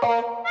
Bye.